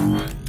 Bye.